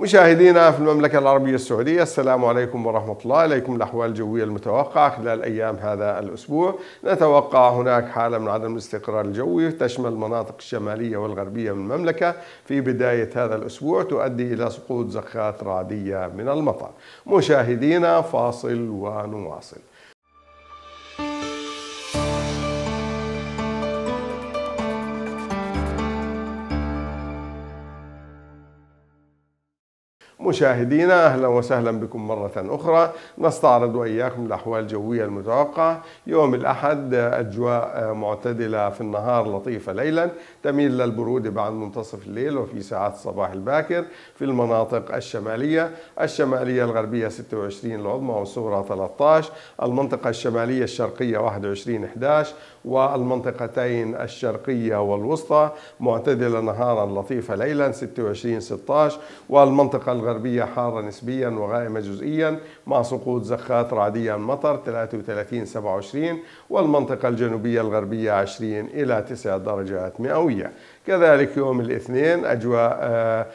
مشاهدينا في المملكة العربية السعودية السلام عليكم ورحمة الله. إليكم الأحوال الجوية المتوقعة خلال أيام هذا الأسبوع. نتوقع هناك حالة من عدم الاستقرار الجوي تشمل المناطق الشمالية والغربية من المملكة. في بداية هذا الأسبوع تؤدي إلى سقوط زخات رعدية من المطر. مشاهدينا فاصل ونواصل. مشاهدينا أهلا وسهلا بكم مرة أخرى. نستعرض وإياكم الأحوال الجوية المتوقعة. يوم الأحد أجواء معتدلة في النهار لطيفة ليلا تميل للبرود بعد منتصف الليل وفي ساعات الصباح الباكر في المناطق الشمالية. الشمالية الغربية 26 العظمى والصغرى 13 المنطقة الشمالية الشرقية 21 11 والمنطقتين الشرقية والوسطى معتدلة نهارا لطيفة ليلا 26 16 والمنطقة الغربية غربية حارة نسبيا وغائمة جزئيا مع سقوط زخات رعدية المطر 33 27 والمنطقة الجنوبية الغربية 20 إلى 9 درجات مئوية. كذلك يوم الاثنين أجواء آه،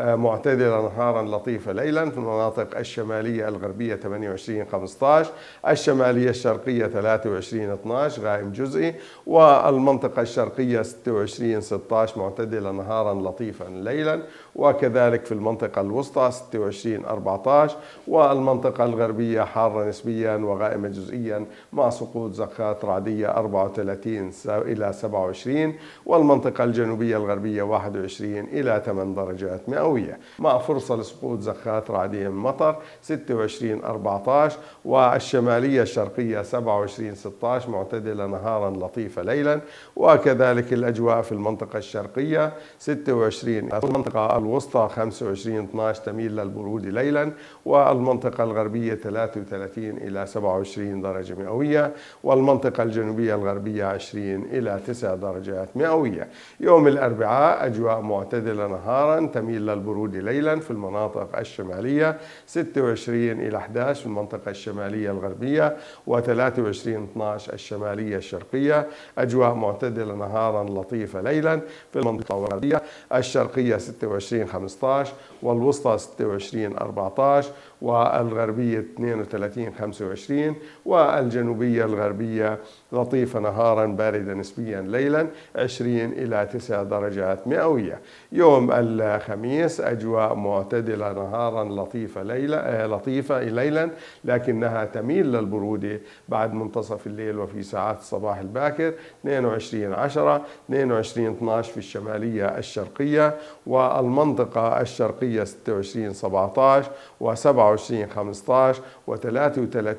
معتدلة نهارا لطيفة ليلا في المناطق الشمالية الغربية 28 15 الشمالية الشرقية 23 12 غائم جزئي والمنطقة الشرقية 26 16 معتدلة نهارا لطيفا ليلا وكذلك في المنطقة الوسطى 26 14 والمنطقة الغربية حارة نسبيا وغائمة جزئيا مع سقوط زخات رعدية 34 إلى 27 والمنطقة الجنوبية الغربية 21 إلى 8 درجات مئوية. مئوية مع فرصة لسقوط زخات رعدية من مطر 26 14 والشمالية الشرقية 27 16 معتدلة نهارا لطيفة ليلا. وكذلك الأجواء في المنطقة الشرقية 26 المنطقة الوسطى 25 12 تميل للبرود ليلا. والمنطقة الغربية 33 إلى 27 درجة مئوية. والمنطقة الجنوبية الغربية 20 إلى 9 درجات مئوية. يوم الأربعاء أجواء معتدلة نهارا تميل البرود ليلا في المناطق الشمالية 26 إلى 11 في المنطقة الشمالية الغربية و23 12 الشمالية الشرقية. أجواء معتدلة نهارا لطيفة ليلا في المنطقة الغربية. الشرقية 26 15 والوسطى 26 14 والغربية 32 25 والجنوبية الغربية لطيفة نهارا باردة نسبيا ليلا 20 إلى 9 درجات مئوية. يوم الخميس أجواء معتدلة نهارا لطيفة ليلة لطيفة ليلا لكنها تميل للبرودة بعد منتصف الليل وفي ساعات الصباح الباكر 22 10 22 12 في الشمالية الشرقية والمنطقة الشرقية 26 17 و7 27 15 و33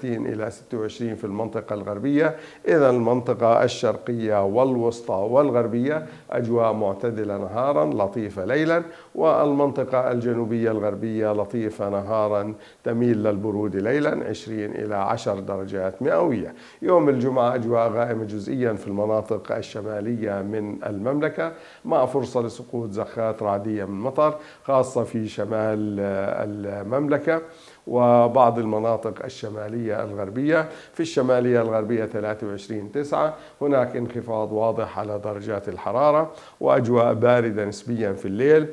إلى 26 في المنطقة الغربية. إذا المنطقة الشرقية والوسطى والغربية أجواء معتدلة نهارا لطيفة ليلا والمنطقة الجنوبية الغربية لطيفة نهارا تميل للبرود ليلا 20 إلى 10 درجات مئوية. يوم الجمعة أجواء غائمة جزئيا في المناطق الشمالية من المملكة مع فرصة لسقوط زخات رعدية من مطر خاصة في شمال المملكة وبعض المناطق الشمالية الغربية. في الشمالية الغربية 23 9 هناك انخفاض واضح على درجات الحرارة وأجواء باردة نسبيا في الليل.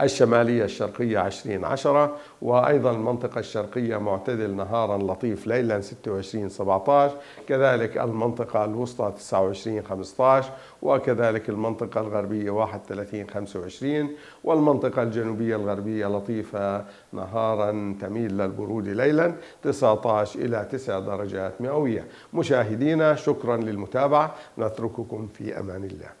الشمالية الشرقية 20 10 وأيضا المنطقة الشرقية معتدل نهارا لطيف ليلا 26 17 كذلك المنطقة الوسطى 29 15 وكذلك المنطقة الغربية 31 25 والمنطقة الجنوبية الغربية لطيفة نهارا تميل للبرود ليلا 19 إلى 9 درجات مئوية. مشاهدينا شكرا للمتابعة نترككم في أمان الله.